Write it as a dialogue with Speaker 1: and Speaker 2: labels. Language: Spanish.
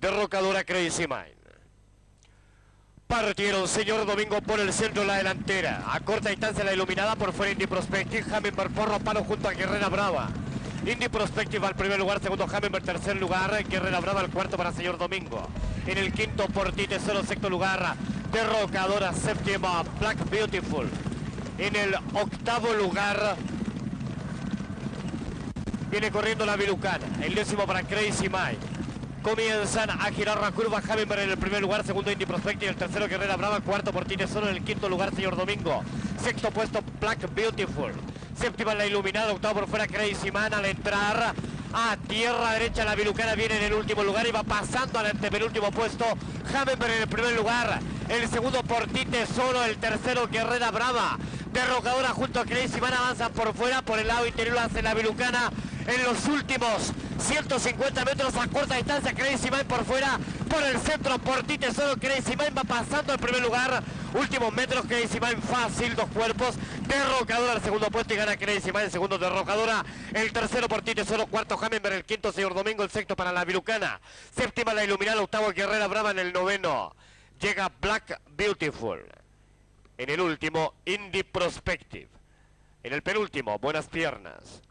Speaker 1: Derrocadora Crazy Mind. Partieron señor Domingo por el centro de la delantera. A corta distancia la iluminada por fuera Indy Prospective. Hammenberg porro paro junto a Guerrera Brava. Indy Prospective al primer lugar, segundo Hammenberg tercer lugar. Guerrera Brava al cuarto para señor Domingo. En el quinto Portite solo sexto lugar. Derrocadora séptima Black Beautiful. En el octavo lugar viene corriendo la Vilucana. El décimo para Crazy Mike. Comienzan a girar la curva Hammer en el primer lugar, segundo Indy Prospect y el tercero Guerrera Brava, cuarto Portines solo en el quinto lugar señor Domingo, sexto puesto Black Beautiful, séptima la iluminada, octavo por fuera Crazy Man al entrar a tierra derecha la Vilucana viene en el último lugar y va pasando al antepenúltimo puesto Hammer en el primer lugar, el segundo Portite solo, el tercero Guerrera Brava, derrocadora junto a Crazy Man avanzan por fuera, por el lado interior hace la Vilucana en los últimos 150 metros a corta distancia. Crazy Man por fuera, por el centro, Portite solo. Crazy Man va pasando al primer lugar. Últimos metros, Crazy Man fácil, dos cuerpos. Derrocadora al segundo puesto y gana Crazy Man. El segundo, derrocadora. El tercero, Portite solo. Cuarto, Hammer. El quinto, señor Domingo. El sexto para la Virucana. Séptima, la Iluminada. Octavo, Guerrera Brava en el noveno. Llega Black Beautiful. En el último, Indie Prospective. En el penúltimo, Buenas Piernas.